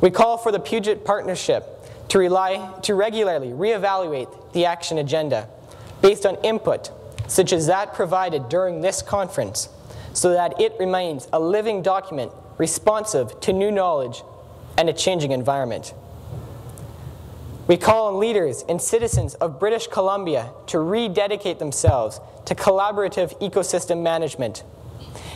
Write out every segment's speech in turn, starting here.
We call for the Puget Partnership to, rely, to regularly reevaluate the action agenda based on input such as that provided during this conference so that it remains a living document responsive to new knowledge and a changing environment. We call on leaders and citizens of British Columbia to rededicate themselves to collaborative ecosystem management.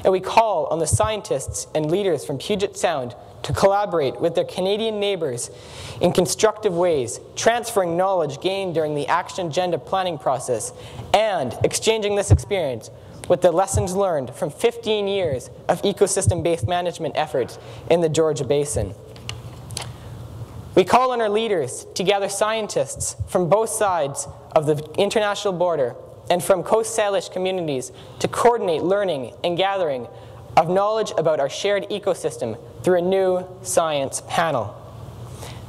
And we call on the scientists and leaders from Puget Sound to collaborate with their Canadian neighbours in constructive ways, transferring knowledge gained during the Action Agenda planning process and exchanging this experience with the lessons learned from 15 years of ecosystem-based management efforts in the Georgia Basin. We call on our leaders to gather scientists from both sides of the international border and from Coast Salish communities to coordinate learning and gathering of knowledge about our shared ecosystem through a new science panel.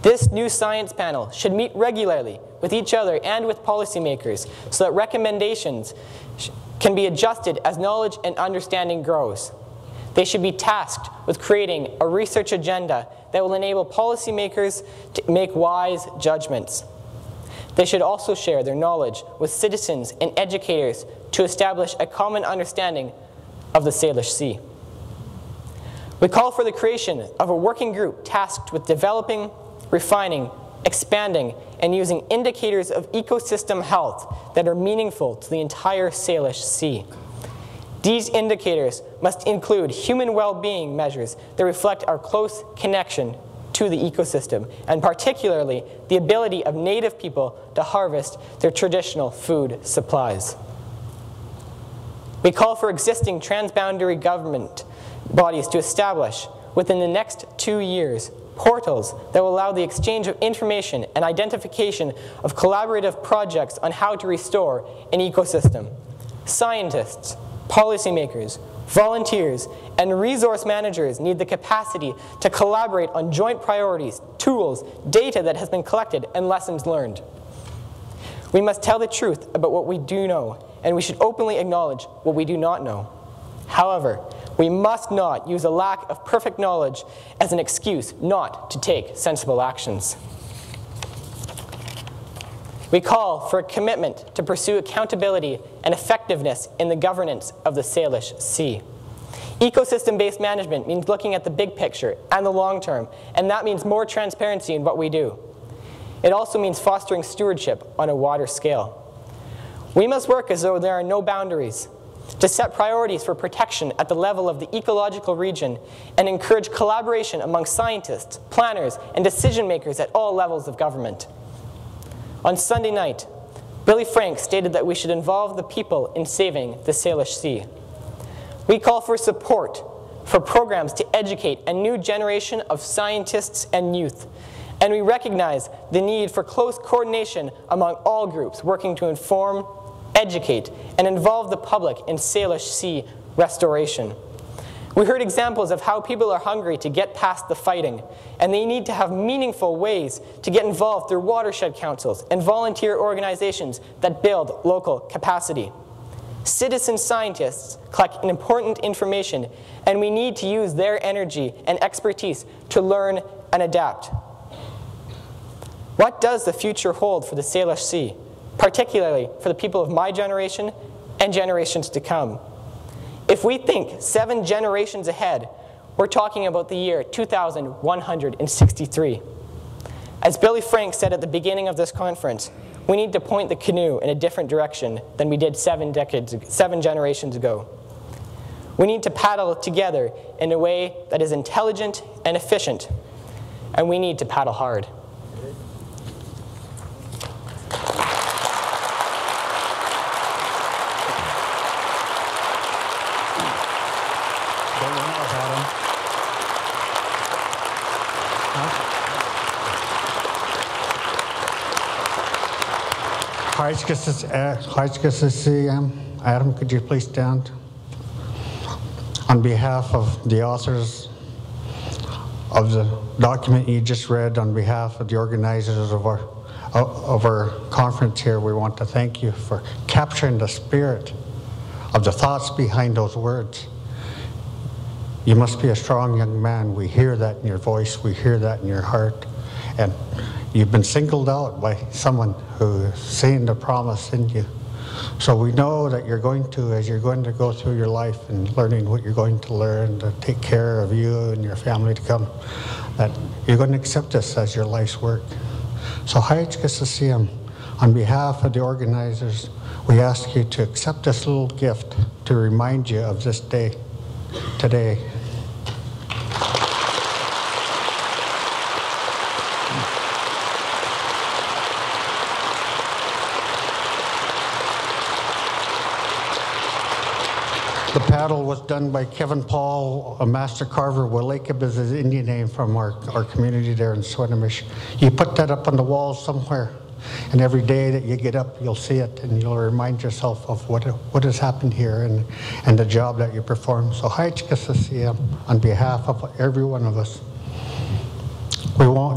This new science panel should meet regularly with each other and with policymakers so that recommendations can be adjusted as knowledge and understanding grows. They should be tasked with creating a research agenda that will enable policymakers to make wise judgments. They should also share their knowledge with citizens and educators to establish a common understanding of the Salish Sea. We call for the creation of a working group tasked with developing, refining, expanding, and using indicators of ecosystem health that are meaningful to the entire Salish Sea. These indicators must include human well-being measures that reflect our close connection to the ecosystem, and particularly the ability of native people to harvest their traditional food supplies. We call for existing transboundary government bodies to establish, within the next two years, portals that will allow the exchange of information and identification of collaborative projects on how to restore an ecosystem. Scientists, policymakers, volunteers, and resource managers need the capacity to collaborate on joint priorities, tools, data that has been collected, and lessons learned. We must tell the truth about what we do know, and we should openly acknowledge what we do not know. However, we must not use a lack of perfect knowledge as an excuse not to take sensible actions. We call for a commitment to pursue accountability and effectiveness in the governance of the Salish Sea. Ecosystem-based management means looking at the big picture and the long term, and that means more transparency in what we do. It also means fostering stewardship on a wider scale. We must work as though there are no boundaries, to set priorities for protection at the level of the ecological region and encourage collaboration among scientists, planners, and decision makers at all levels of government. On Sunday night, Billy Frank stated that we should involve the people in saving the Salish Sea. We call for support for programs to educate a new generation of scientists and youth, and we recognize the need for close coordination among all groups working to inform, educate, and involve the public in Salish Sea restoration. We heard examples of how people are hungry to get past the fighting, and they need to have meaningful ways to get involved through watershed councils and volunteer organizations that build local capacity. Citizen scientists collect important information, and we need to use their energy and expertise to learn and adapt. What does the future hold for the Salish Sea? Particularly for the people of my generation and generations to come. If we think seven generations ahead, we're talking about the year 2163. As Billy Frank said at the beginning of this conference, we need to point the canoe in a different direction than we did seven, decades, seven generations ago. We need to paddle together in a way that is intelligent and efficient, and we need to paddle hard. HHCM, uh, Adam, could you please stand? On behalf of the authors of the document you just read, on behalf of the organizers of our, of our conference here, we want to thank you for capturing the spirit of the thoughts behind those words. You must be a strong young man. We hear that in your voice, we hear that in your heart. And you've been singled out by someone who is seeing the promise in you. So we know that you're going to, as you're going to go through your life and learning what you're going to learn to take care of you and your family to come, that you're going to accept this as your life's work. So Hayachkasasiam, on behalf of the organizers, we ask you to accept this little gift to remind you of this day today. The paddle was done by Kevin Paul, a master carver. Walakib is his Indian name from our, our community there in Swinomish. You put that up on the wall somewhere, and every day that you get up, you'll see it, and you'll remind yourself of what, what has happened here and, and the job that you perform. So, Haichkasasiam, on behalf of every one of us, we won't